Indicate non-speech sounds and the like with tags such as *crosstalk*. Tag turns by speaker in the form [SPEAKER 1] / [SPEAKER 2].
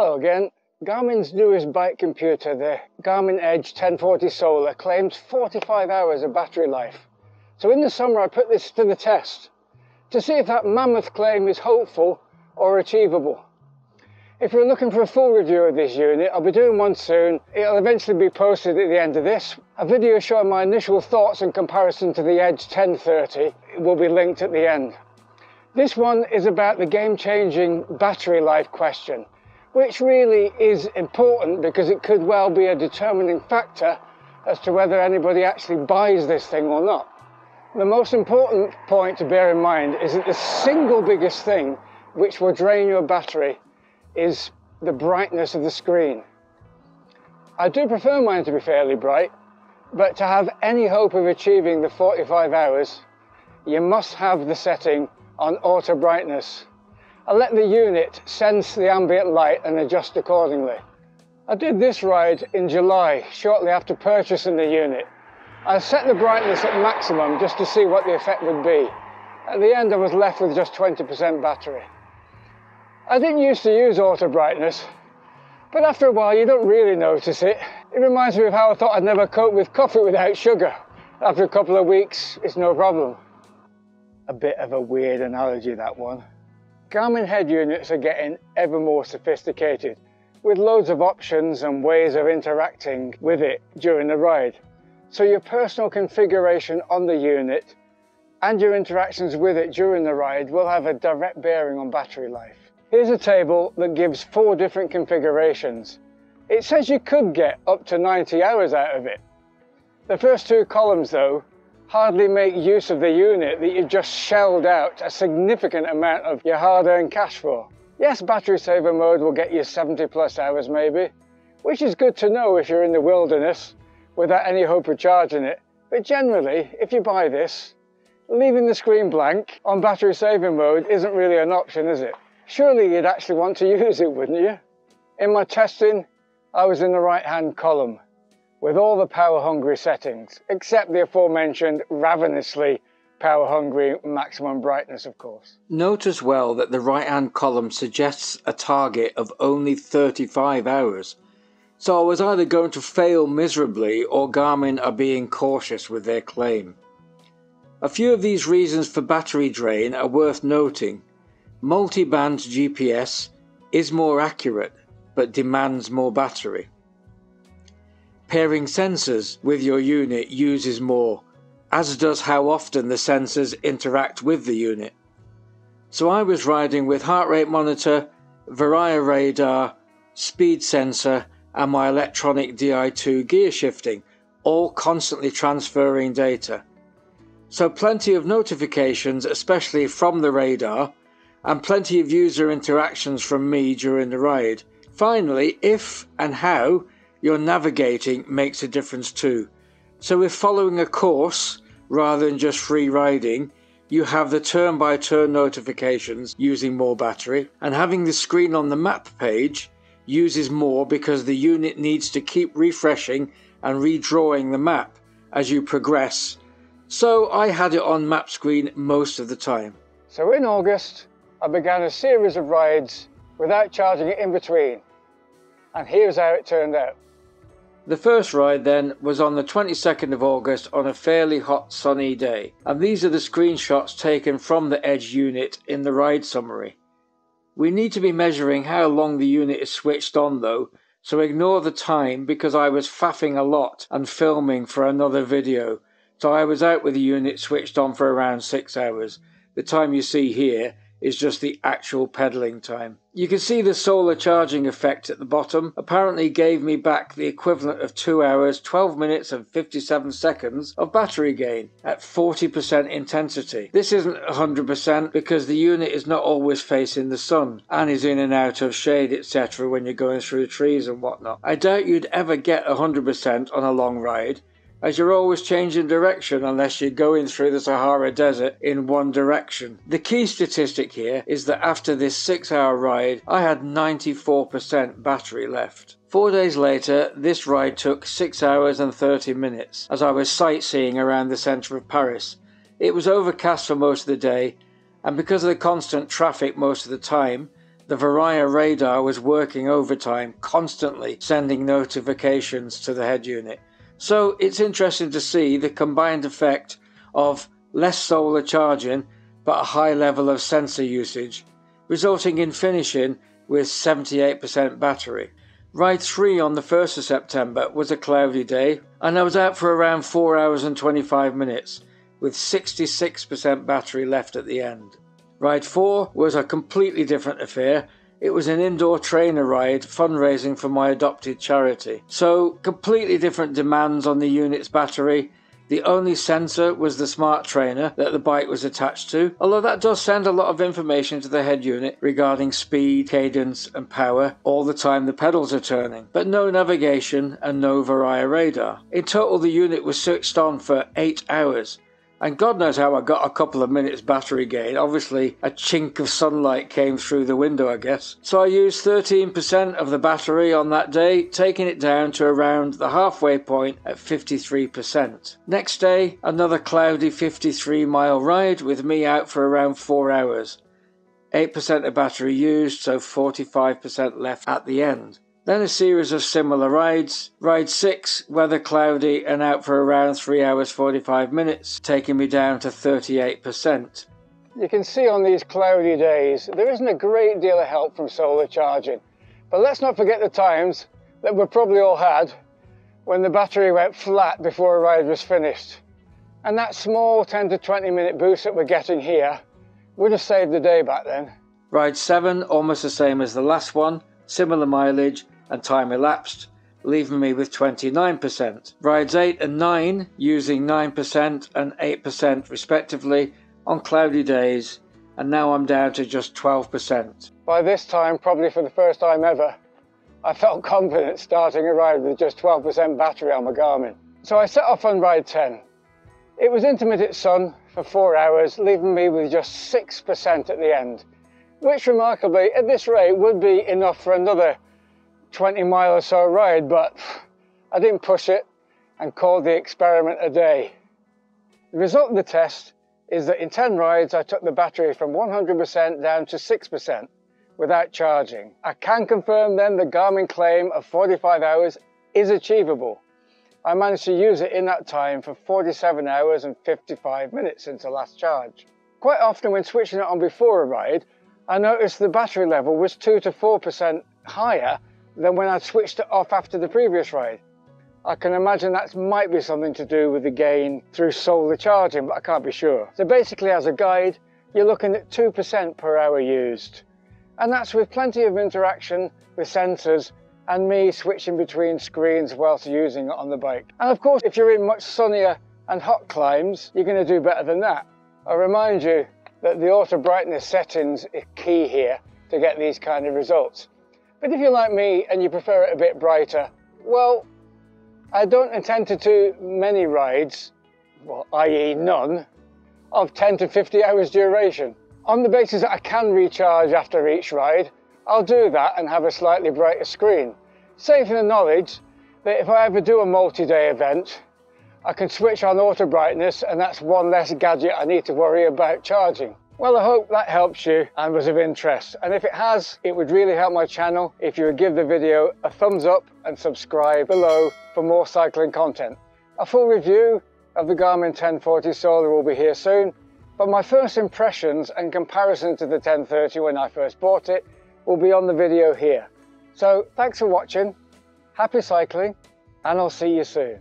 [SPEAKER 1] Hello again. Garmin's newest bike computer, the Garmin Edge 1040 Solar, claims 45 hours of battery life. So in the summer I put this to the test to see if that mammoth claim is hopeful or achievable. If you're looking for a full review of this unit, I'll be doing one soon. It'll eventually be posted at the end of this. A video showing my initial thoughts in comparison to the Edge 1030 will be linked at the end. This one is about the game-changing battery life question which really is important because it could well be a determining factor as to whether anybody actually buys this thing or not. The most important point to bear in mind is that the single biggest thing which will drain your battery is the brightness of the screen. I do prefer mine to be fairly bright, but to have any hope of achieving the 45 hours, you must have the setting on auto brightness I let the unit sense the ambient light and adjust accordingly. I did this ride in July, shortly after purchasing the unit. I set the brightness at maximum just to see what the effect would be. At the end I was left with just 20% battery. I didn't used to use auto brightness, but after a while you don't really notice it. It reminds me of how I thought I'd never cope with coffee without sugar. After a couple of weeks, it's no problem. A bit of a weird analogy that one. Garmin head units are getting ever more sophisticated with loads of options and ways of interacting with it during the ride. So your personal configuration on the unit and your interactions with it during the ride will have a direct bearing on battery life. Here's a table that gives four different configurations. It says you could get up to 90 hours out of it. The first two columns though hardly make use of the unit that you've just shelled out a significant amount of your hard-earned cash for. Yes, battery saver mode will get you 70 plus hours maybe, which is good to know if you're in the wilderness without any hope of charging it. But generally, if you buy this, leaving the screen blank on battery saving mode isn't really an option, is it? Surely you'd actually want to *laughs* use it, wouldn't you? In my testing, I was in the right-hand column with all the power hungry settings, except the aforementioned ravenously power hungry maximum brightness, of course.
[SPEAKER 2] Note as well that the right hand column suggests a target of only 35 hours. So I was either going to fail miserably or Garmin are being cautious with their claim. A few of these reasons for battery drain are worth noting. Multi-band GPS is more accurate but demands more battery. Pairing sensors with your unit uses more, as does how often the sensors interact with the unit. So I was riding with heart rate monitor, Varia radar, speed sensor, and my electronic Di2 gear shifting, all constantly transferring data. So plenty of notifications, especially from the radar, and plenty of user interactions from me during the ride. Finally, if and how your navigating makes a difference too. So if following a course rather than just free riding, you have the turn by turn notifications using more battery and having the screen on the map page uses more because the unit needs to keep refreshing and redrawing the map as you progress. So I had it on map screen most of the time.
[SPEAKER 1] So in August, I began a series of rides without charging it in between. And here's how it turned out.
[SPEAKER 2] The first ride then was on the 22nd of August on a fairly hot sunny day, and these are the screenshots taken from the Edge unit in the ride summary. We need to be measuring how long the unit is switched on though, so ignore the time because I was faffing a lot and filming for another video, so I was out with the unit switched on for around 6 hours. The time you see here is just the actual pedaling time. You can see the solar charging effect at the bottom apparently gave me back the equivalent of 2 hours, 12 minutes and 57 seconds of battery gain at 40% intensity. This isn't 100% because the unit is not always facing the sun and is in and out of shade etc when you're going through trees and whatnot. I doubt you'd ever get 100% on a long ride as you're always changing direction unless you're going through the Sahara Desert in one direction. The key statistic here is that after this six hour ride, I had 94% battery left. Four days later, this ride took 6 hours and 30 minutes as I was sightseeing around the centre of Paris. It was overcast for most of the day, and because of the constant traffic most of the time, the Varia radar was working overtime, constantly sending notifications to the head unit. So it's interesting to see the combined effect of less solar charging but a high level of sensor usage, resulting in finishing with 78% battery. Ride 3 on the 1st of September was a cloudy day, and I was out for around 4 hours and 25 minutes, with 66% battery left at the end. Ride 4 was a completely different affair. It was an indoor trainer ride fundraising for my adopted charity. So, completely different demands on the unit's battery the only sensor was the smart trainer that the bike was attached to, although that does send a lot of information to the head unit regarding speed, cadence, and power all the time the pedals are turning, but no navigation and no Varia radar. In total, the unit was switched on for 8 hours, and God knows how I got a couple of minutes battery gain. Obviously, a chink of sunlight came through the window, I guess. So I used 13% of the battery on that day, taking it down to around the halfway point at 53%. Next day, another cloudy 53 mile ride with me out for around 4 hours. 8% of battery used, so 45% left at the end. Then a series of similar rides. Ride 6, weather cloudy and out for around 3 hours 45 minutes, taking me down to 38%.
[SPEAKER 1] You can see on these cloudy days there isn't a great deal of help from solar charging. But let's not forget the times that we probably all had when the battery went flat before a ride was finished. And that small 10 to 20 minute boost that we're getting here would have saved the day back then.
[SPEAKER 2] Ride 7, almost the same as the last one, similar mileage, and time elapsed, leaving me with 29%. Rides 8 and 9 using 9% and 8% respectively on cloudy days, and now I'm down to just 12%.
[SPEAKER 1] By this time, probably for the first time ever, I felt confident starting a ride with just 12% battery on my Garmin. So I set off on ride 10. It was intermittent sun for four hours, leaving me with just 6% at the end, which remarkably, at this rate, would be enough for another 20 mile or so ride, but I didn't push it and called the experiment a day. The result of the test is that in 10 rides, I took the battery from 100% down to 6% without charging. I can confirm then the Garmin claim of 45 hours is achievable. I managed to use it in that time for 47 hours and 55 minutes since the last charge. Quite often when switching it on before a ride, I noticed the battery level was 2 to 4% higher than when I switched it off after the previous ride. I can imagine that might be something to do with the gain through solar charging, but I can't be sure. So basically as a guide, you're looking at 2% per hour used. And that's with plenty of interaction with sensors and me switching between screens whilst using it on the bike. And of course, if you're in much sunnier and hot climes, you're going to do better than that. I remind you that the auto brightness settings is key here to get these kind of results. But if you're like me and you prefer it a bit brighter, well, I don't intend to do many rides, well, i.e. none, of 10 to 50 hours duration. On the basis that I can recharge after each ride, I'll do that and have a slightly brighter screen, saving the knowledge that if I ever do a multi-day event, I can switch on auto brightness and that's one less gadget I need to worry about charging. Well, I hope that helps you and was of interest. And if it has, it would really help my channel if you would give the video a thumbs up and subscribe below for more cycling content. A full review of the Garmin 1040 Solar will be here soon, but my first impressions and comparison to the 1030 when I first bought it will be on the video here. So thanks for watching, happy cycling, and I'll see you soon.